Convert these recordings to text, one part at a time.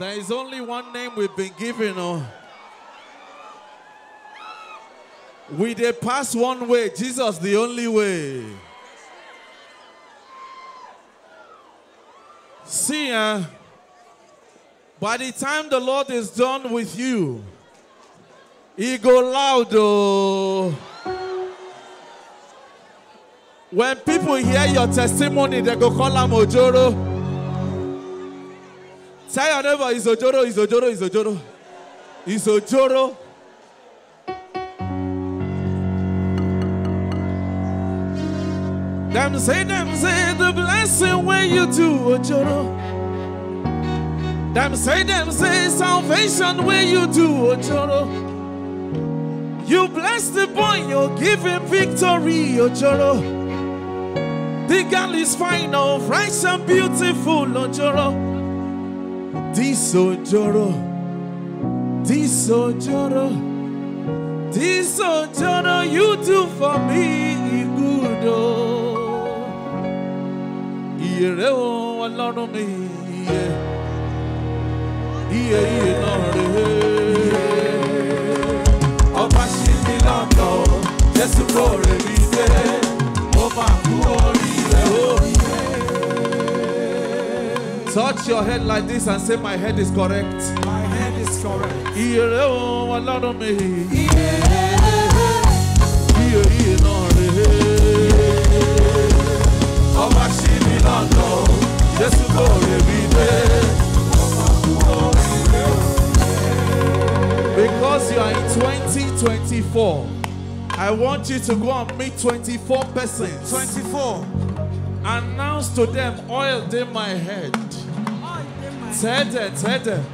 There is only one name we've been given. Oh. We they pass one way, Jesus the only way. See, uh, by the time the Lord is done with you, He go loud. Oh. When people hear your testimony, they go call him Ojoro. Tell your neighbor, it's Ojoro, it's Ojoro, it's Ojoro. It's Ojoro. Them say, them say, the blessing when you do Ojoro. Them say, them say, salvation when you do Ojoro. You bless the boy, you give him victory, Ojoro. The girl is fine, oh, fresh and beautiful, Ojoro. This Ojoro, this Ojoro, this Ojoro, you do for me good, oh. Ire o, Ọlọ́run mi, iye, iye, iye náà rèé. Ọba ṣì mí lọ́nà o, Jésù kò rè mí dé, mo máa kú oríire oríire. Touch your head like this and say, My head is correct. My head is correct. Ire o, Ọlọ́run mi, iye, iye náà rèé. Ọba ṣì mí lọ́nà o, Jésù kò rè mí dé. Because you are in 2024, I want you to go and meet 24 persons. 24. Announce to them, oil in my head. Tell them, tell them,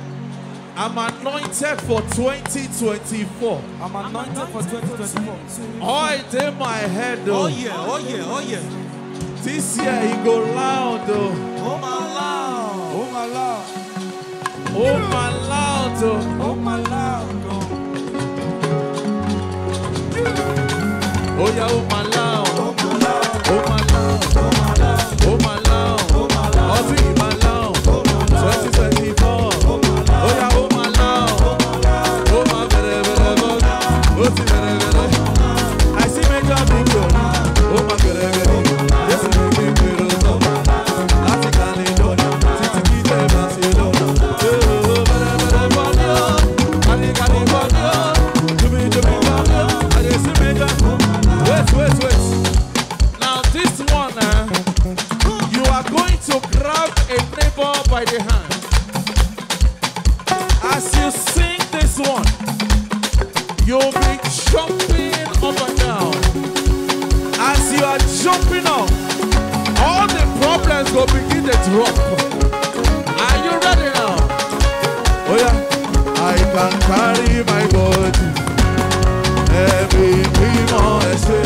I'm anointed for 2024. I'm anointed for 2024. Oil in my head. Oh Oh, yeah, oh yeah, oh yeah. This year he go loud. Oh, Oh my Lord. Oh my Lord. oh my loud. Oh, Oh my Lord. oh, oh yeah, oh my loud. Drop. Are you ready now? Oh yeah. I can carry my body. Every demon I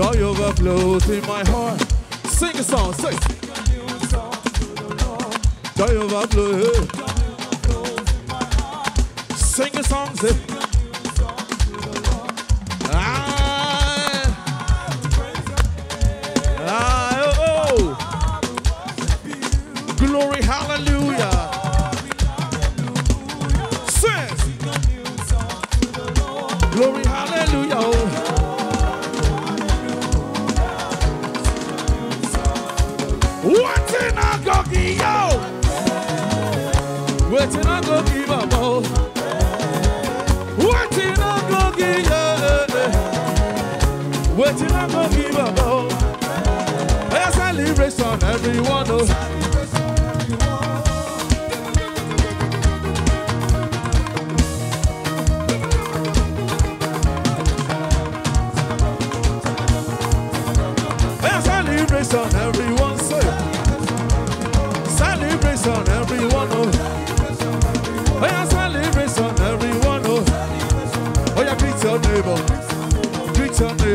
Joy overflows in my heart. Sing a song, sing. Joy overflows. Sing a song, sing.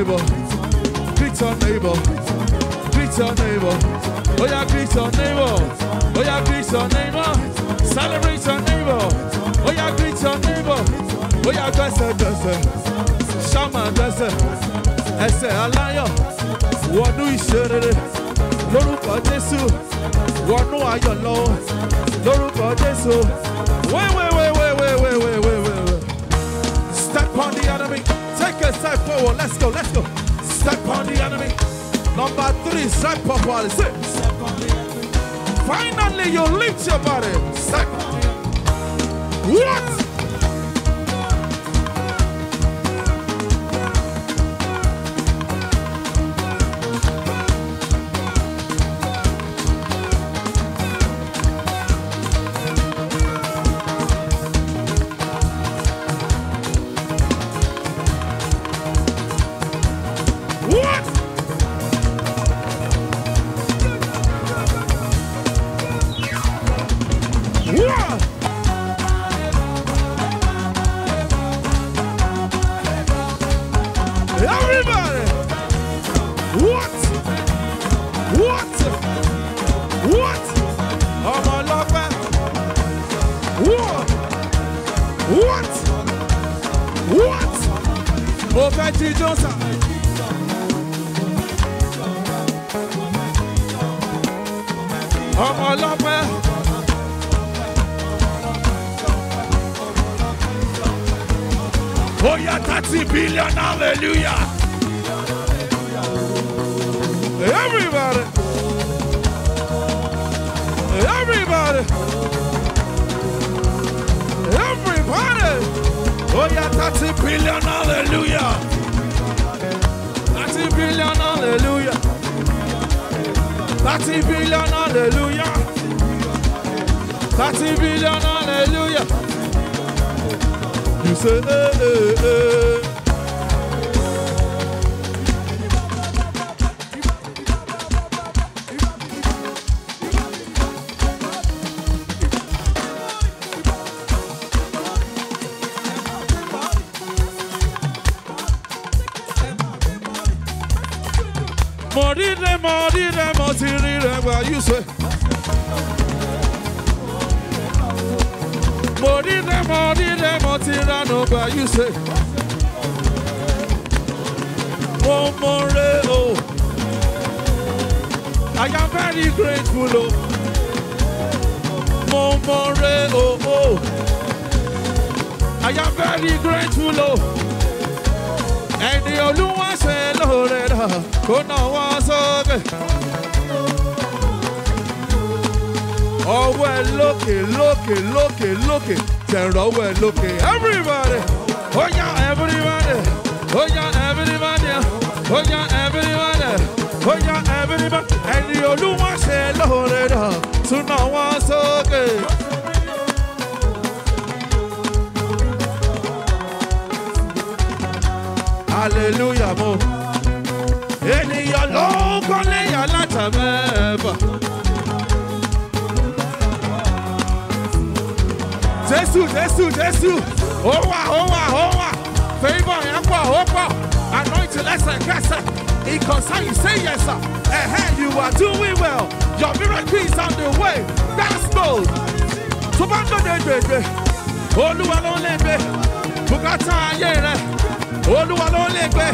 Neighbor. Greet your neighbor. Greet your neighbor. Oh, yeah, greet your neighbor. Oh, yeah, greet your neighbor. Celebrate your neighbor. Oh, yeah, greet your neighbor. Oh, yeah, bless her, bless her. Shama, bless her. Ẹsẹ̀ aláyọ̀ wọnú ìṣerere lórúkọ Jésù wọnú ayọ̀ lọ lórúkọ Jésù. Wait, wait, wait, wait, wait, wait, wait, wait, wait. Step on the enemy. Take a step forward. Let's go, let's go. Step on the enemy. Number three, step forward. Sit. Finally, you lift your body. Step. What? Billion hallelujah. thirty billion hallelujah. Thirty billion, hallelujah. Thirty billion, hallelujah. You say, eh, eh, eh. Mo rí rẹ̀, mo ti rí rẹ̀ gbà, you say. Mo rí rẹ̀, mo rí rẹ̀, mo ti ránú gbà, you say. Mo mọ rẹ̀ o. I am very grateful o. Mo mọ rẹ̀ o. o. I am very grateful o. ẹni olúwa ṣe lóore náà kó náwó sókè. ọwọ́ ẹ lókè lókè lókè lókè tẹ̀rọ ọwọ́ ẹ lókè everybody ó yá everybody ó yá everybody ó yá everybody ó yá everybody ẹni olúwa ṣe lóore náà tún náwó sókè. Hallelujah mo. Ènìyàn ló ń kọ́lé alátàmẹ́bà. jésù jésù jésù. Ó wà ó wà ó wà. Favour yẹn pọ̀ ó pọ̀. Anointing lẹ́sẹ̀kẹsẹ̀ ìkànsá yìí say yes sir ẹ̀hẹ́ you are doing well. Your miracle is on the way. That's bold tó bá ń dòde gbègbè olúwa ló lè gbé bùkátà ayé rẹ olúwa ló lè gbé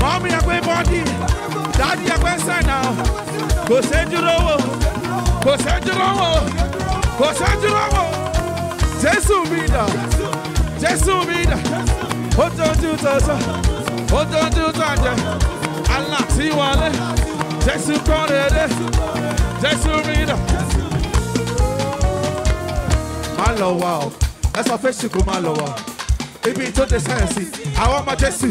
mọ́mí ẹgbẹ́ bọ́dì. Dádì ẹgbẹ́ sẹ́nà. Kò ṣe dúró wò. Kò ṣe dúró wò. Kò ṣe dúró wò. Jésù mi dà. Jésù mi dà. Ó tójú tọ̀tọ̀ ó tójú tọ̀jẹ̀. Aláàtí wọlé jésù kọ́ rere jésù mi dà. má lọ wá o. Ẹ sọ kó má lọ wá o ibi tó dé sáyẹ̀nsì àwọn ọmọ jésù.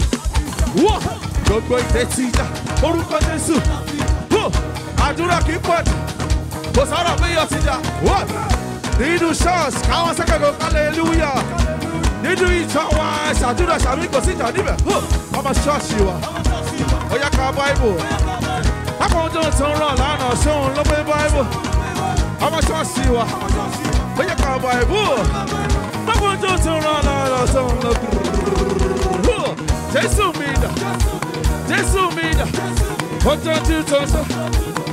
Wọ́ gbogbo ìdè tí ìjà orúkọ jésù. Wọ́ àdúrà kì í pọ̀ jù. Kò sọ̀rọ̀ pé yọ̀ ti jà wọ́ nínú ṣọ́ọ̀ṣì káwọn sẹ́kẹ̀rọ̀ hallelujah. Nínú ìjọ wa ṣàdúrà ṣàmì kò sí ìjà níbẹ̀. Wọ́ ọmọ ṣọ́ọ̀ṣì wa. Ó yá ká báìbù lápò tó ń tún rán lánàá sóhun ló pé báìbù ọmọ ṣọ́ọ̀ṣì wa. Ó ká báìbù lápò tó ń tún rán lánàá sóhun ló pé jésù mi dà jésù mi dà ó tọ́jú tọ́jú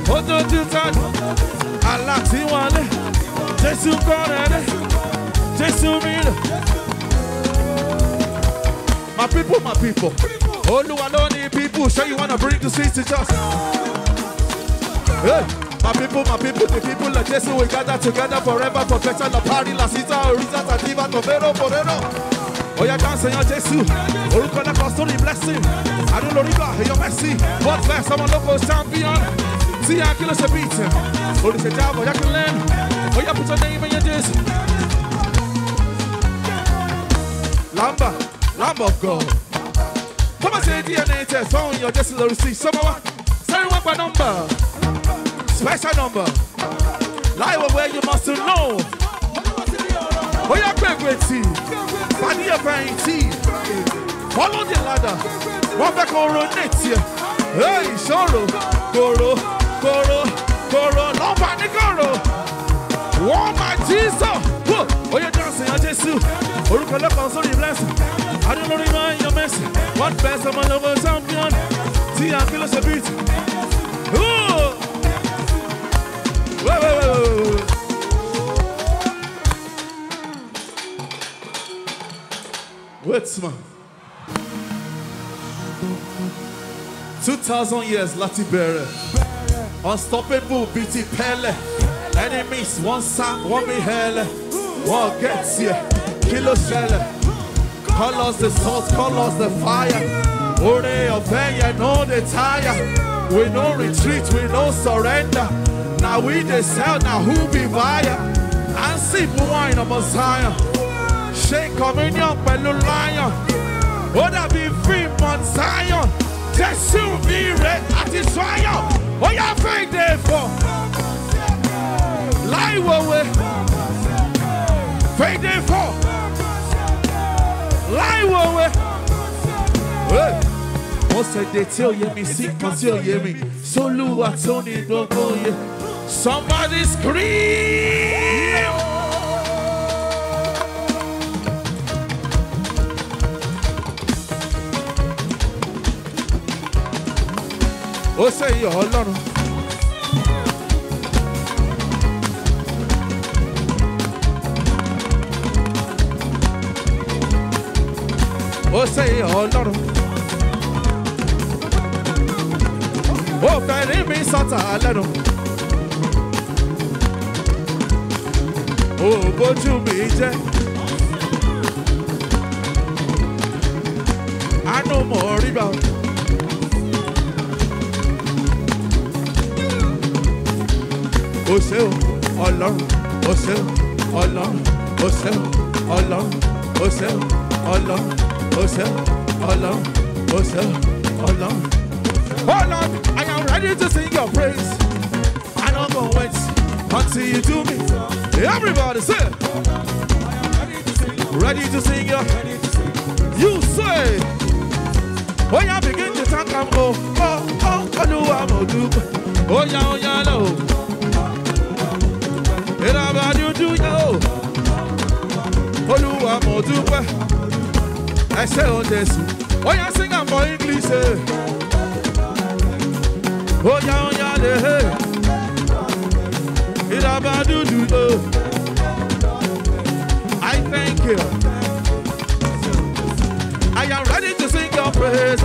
ó tọ́jú tọ́jú aláàtí wọlé jésù kọ́ rẹ̀ jésù mi dà. My people, my people. Olúwa ló ní people. Sure you wanna bring the streets to just. Hey. My people, my people, the people of Jesus will gather together forever, perfection, the party, la cita, orisa, tativa, tobero, porero. Oya oh, dance, Señor Jesús. Orúkọ náà kan sórí blessing. Àdúrà lórí gbà, èèyàn mẹ́sì. Best, ọmọ lóko champion. Tí a kí ló ṣe beat. Olùṣèjà àbọ̀ yá kí n lẹ́nu. Oya put your name in your Jesus. Lamba, Lamb of God. Come and say DNA test. Lord see. Some of Say what by number. Special number. Live where you must know. Oh, yeah, quick with tea. Body of rain tea. Follow the ladder. One back on net here. Hey, sorrow. Goro, Goro, Goro. No panic, Goro. Wọ́n máa jí sọ. Ó yẹ dáhùn yan Jésù. Orúkọ lẹ́kọ̀ọ́ sórí blessing. Adé lórí máa ń yan mẹ́sì. Wọ́n bẹ̀ sọmọ lọ́wọ́ champion. Tí a kí ló ṣe wait. Wait, man. 2,000 years láti bẹ̀rẹ̀. Unstoppable ti pẹ́lẹ̀. Enemies wọ́n sá wọ́n mi hẹ́lẹ̀. Wọ́n get here. Kí ló ṣẹlẹ̀? Call us the salt, call us the fire. Ore yẹn no dey tire. We no retreat, we no surrender. Now we dey sell, now who be buyer? And sip wine ọmọ Zion. Ṣé communion pẹ̀lú lion? Ó dàbí free Mount Zion. Jésù mi rẹ̀ àti Zion. Ó yá fẹ́ ìdè fọ̀. Láì wòwe. Fẹ́ ìdè fọ̀. Láì wòwe. Hey. Wọ́n ṣèdè tí ó yé mi sí kan tí ó yé mi. Tó ní gbogbo yẹ. Somebody scream! Ó iyọ̀ ọlọ́run. Ó iyọ̀ ọlọ́run. Ó fẹ́ rí mi sọ́tà lẹ́nu. Ó bójú mi jẹ́. I no more rebound. O ṣé o, Ọlọ́run, o ṣé o, Ọlọ́run, o ṣé o, Ọlọ́run, o ṣé o, Ọlọ́run, o ṣé o, Ọlọ́run, o ṣé o, Ọlọ́run. Oh Lord, I am ready to sing your praise. I don't go wait until you do me. Everybody say, ready to sing your. You say, oh yeah, begin to thank him. Oh, oh, oh, Olúwa mo dúpẹ́. Oh yeah, oh yeah, no. Ìlànà dúdú yẹ o. Olúwa mo dúpẹ́. Ẹ ṣé o Jésù. Oh yeah, sing am for English. Say. Oh yeah, oh yeah, le I thank you. I am ready to sing your praise,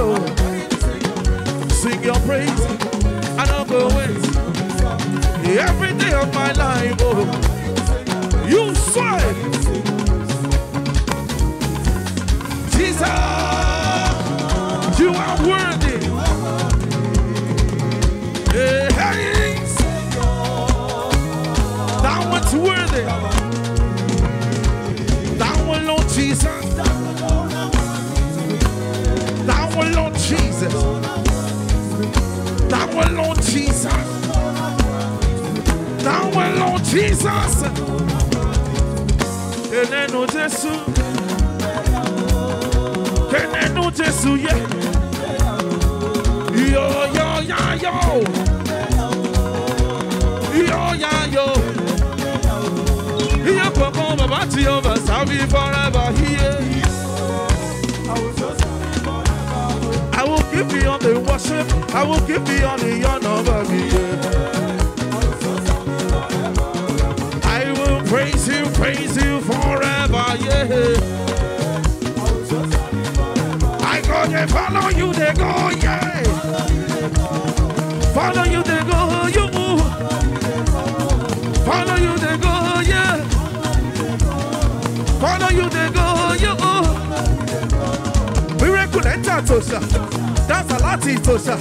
Jesus. Kenenu Jesu. Kenenu Jesu, yeah. Yo, yo, ya, yo. Yo, ya, yo. Here, Papa, Baba, Jehovah, salve forever here. I will give you all the worship. I will give you all the you, they go, you. Follow you, they go, yeah. Follow you, they go, you. Miracle enter Tosha. That's a lot Tosha.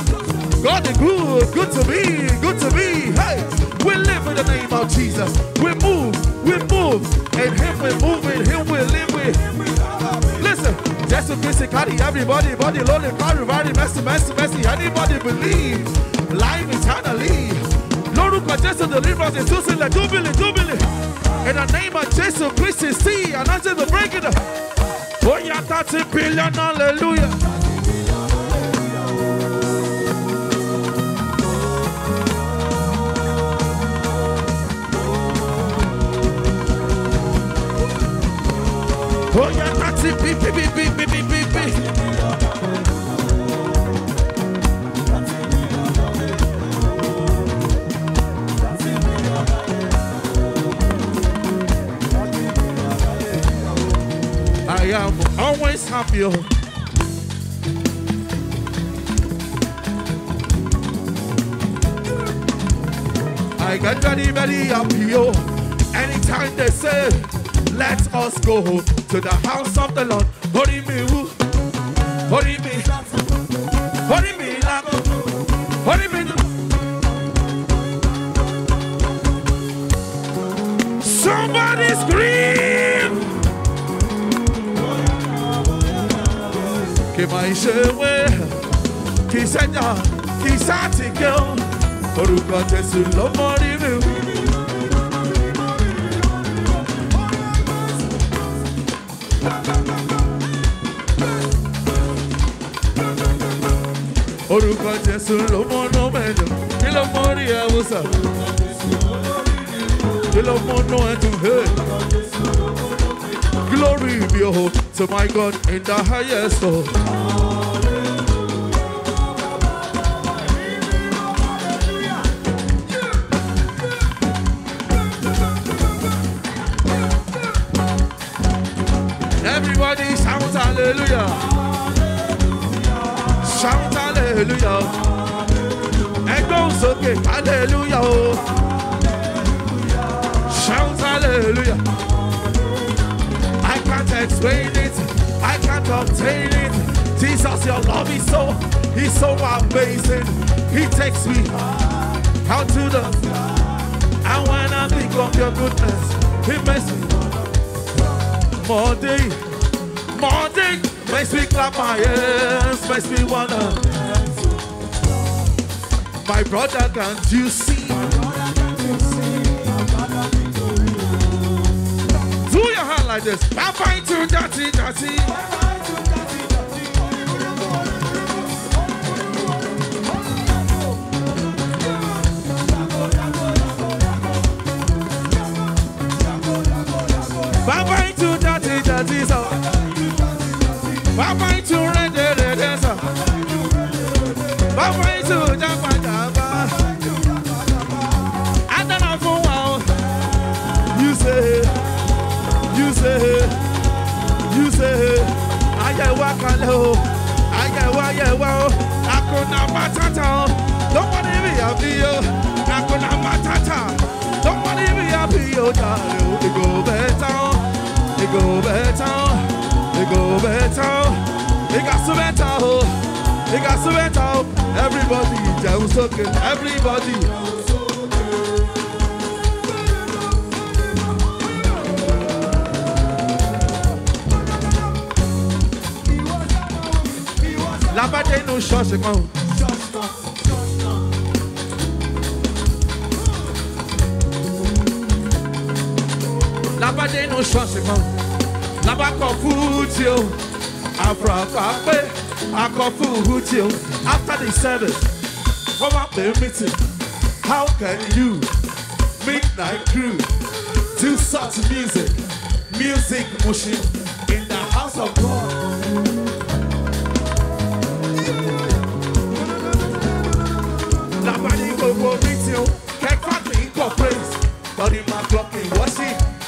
God is good, good to me, good to me. Hey, we live in the name of Jesus. We move, we move. In Him we move, in Him we live with. Listen, just kiss carry everybody, body lonely, carry, very messy, messy, messy. Anybody believe life eternally. Lórúkọ Jésù deliverance is túsílẹ̀ júbìlì júbìlì. In the name of Jesus Christ, see, and until the breaking. Oh, yeah, 30 billion, hallelujah. Oh, yeah, 30 beep, am always happy. I get very, very happy. Anytime they say, let us go to the house of the Lord. Hurry me, woo. Hurry me. Hurry me. Hurry me. Somebody scream. Kí máa ṣe wé kí sẹ́jà kí sáàtì kẹ́hún orúkọ jésù ló mọ rí mi. orúkọ jésù ló mọ nú mẹ́jọ kí ló mọ rí ẹ̀wùsà kí ló mọ nú ẹ̀dùn hẹ́. Glory be oh, to my God in the highest. Oh. Everybody shout hallelujah. Shout hallelujah. Ẹgbọ́n sókè hallelujah. Shout hallelujah. I can't explain it. I can't it. Jesus, your love is so, he's so amazing. He takes me out to the, and when I think of your goodness, he makes me more day, more day, makes me clap my hands, makes me wanna. My brother, can't you see? Do your hand like this. Papa into dirty, dirty. Yo, darling, it go better, it go better, it go better, it got so better, oh, it got so better, oh. everybody, just okay, everybody. Lábàdé inú ṣọ́ọ̀ṣì kan. Lábàdé inú ṣọ́ọ̀ṣì kan. Lábàkọ̀ fújì o. Àfúràfà pé akọ̀ fújì o. After the service, wọ́n máa pè meeting. How can you, midnight crew, do such music, music motion in the house of God? Nobody go go meet you. Can't crack me for praise. Body my clock in washing.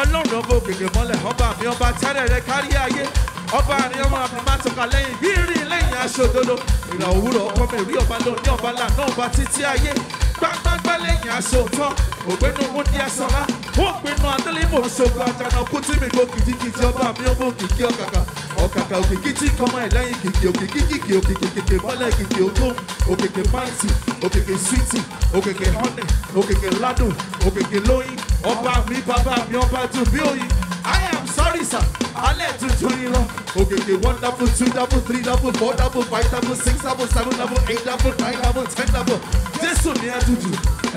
ọlọ́run ọba òkèké mọ́lẹ̀ ọba mi ọba tẹ́rẹ̀ rẹ kárí ayé. Ọba àrí ọmọ àmì máa tọ́ka lẹ́yìn bí rí lẹ́yìn aṣòdodo ìrà òwúrọ̀ ọkọ mi rí ọba lóní ọba lànà ọba títí ayé gbágbágbá lẹ́yìn aṣọ òtọ́ ògbénu mú ní ẹsọ̀lá ó pinnu adélébò ṣògo àjànà kú tí mi kò kìtìkìtì ọba mi ọmọ òkìkí ọ̀kàkà. Ọ̀kàkà òkìkí tí kọ́mọ ẹ̀ lẹ́yìn kìkì òkìkí kìkì òkìkì kìkì mọ́lẹ̀ kìkì ògbó òkìkì máìtì òkìkì swíìtì òkìkì honey òkìkì ládùn òkìkì lóyìn ọba mi bàbá mi ọba dùn bí òyìn I am sorry sir. Alẹ́ tuntun yìí lọ. Òkìkì one double two double three double four double five double six double seven double eight double nine double ten double. Jésù ni ẹ tutù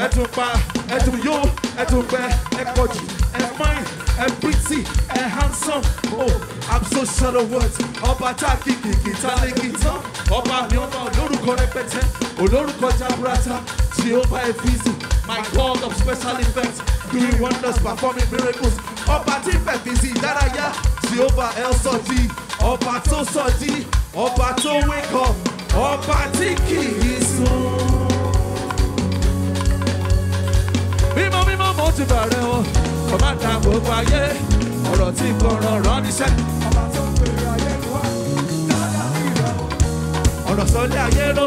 ẹ tún pa ẹ tún yó ẹ tún pẹ ẹ pọ̀jù ẹ fine ẹ pretty ẹ handsome. Oh I'm so short of words ọba tá a kì kìkì tá lè kì tán. Ọba mi ọba olórúkọ rẹpẹtẹ olórúkọ jaburata jehovah efizi my god of special effects doing wonders performing miracles. Ọba tí fẹ́ fi sí ìdárayá jehovah el sọjí ọba tó sọjí ọba tó wake up. Ọba tí kì í sùn. mímọ́ mímọ́ mo ti bẹ̀rẹ̀ o. Ọba ta gbogbo ayé. Ọ̀rọ̀ tí kò rọrùn níṣẹ́. ọ̀rọ̀ sọlé ayé ló.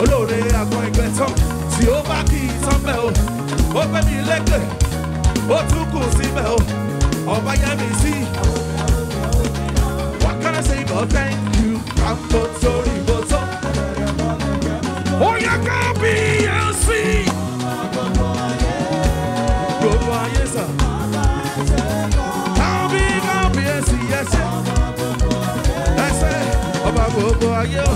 Olóore àgbọn ìgbẹ́ tán. Tí ó bá kí ìtàn bẹ́ o. Ó gbé mi lékè sí. What can I say but thank you? Àpò torí bó tó. Ó yẹ ká bí ẹ sí. Gbogbo ayé sà. Kábí kábí ẹ sì yẹ ṣe. Ẹsẹ̀ ọba gbogbo ayé o.